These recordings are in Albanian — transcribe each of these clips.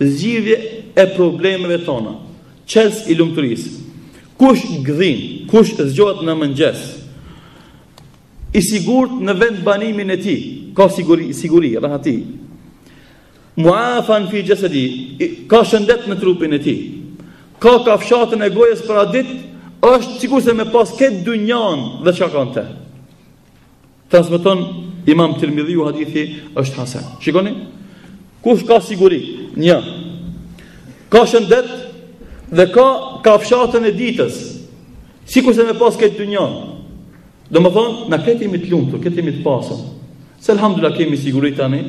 Zgjidhje e problemeve tona. Çelës i lumturisë. Kush gdhin, kush zgjohet në mëngjes, i sigurt në vend banimin e tij, ka siguri, siguri rehati. Muafan fi xhesedihi, ka shëndet në trupin e tij, ka kafshatën e gojës për at ditë, është sikur se me pas këtë dynjanë dhe çka ka në te. Transmeton Imam Tirmidhiu hadithi është hasen. Shikoni? Kush ka siguri? Një. Ka shëndet dhe ka kafshatën e ditës. Sikur se me pas këtë dynja. Domethën, na krejt jemi të lumtur, krejt jemi të pasun. Se alhamdulillah kemi siguri tani.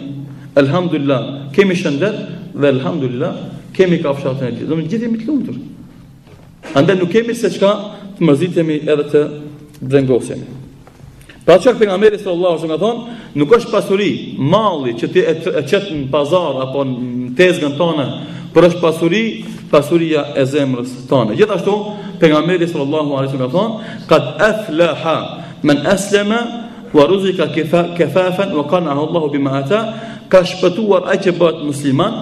Alhamdulillah kemi shëndet dhe alhamdulillah kemi kafshatën e ditës. Domethën gjithë jemi të lumtur. Andaj nuk kemi se çka të mërzitemi edhe të brengosemi. Pra çka Pejgamberi salallahu alejhi ka thonë, nuk është pasuri, malli që ti e qet në pazar apo në tezgën tane, por është pasuri, pasuria e zemrës tane. Gjithashtu, Pejgamberi salallahu alejhi ka thonë, kad efleha men esleme, wa ruzika kefafen, wa kanaahu Allahu bima ata, ka shpëtuar ai që bëhet musliman,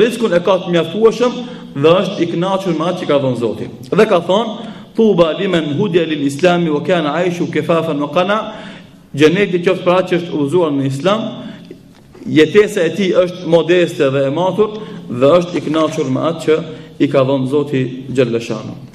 rizkun e ka të mjaftueshëm, dhe është i kënaqur me atë që i ka dhënë Zoti. Dhe ka thonë: "Tuba liman hudiya lil Islami wa kana aishu kafafan wa qana." Xheneti qoftë për atë që është udhëzuar në Islam, jetesa e tij është modeste dhe e matur dhe është i kënaqur me atë që i ka dhënë Zoti xhalla shanuhu.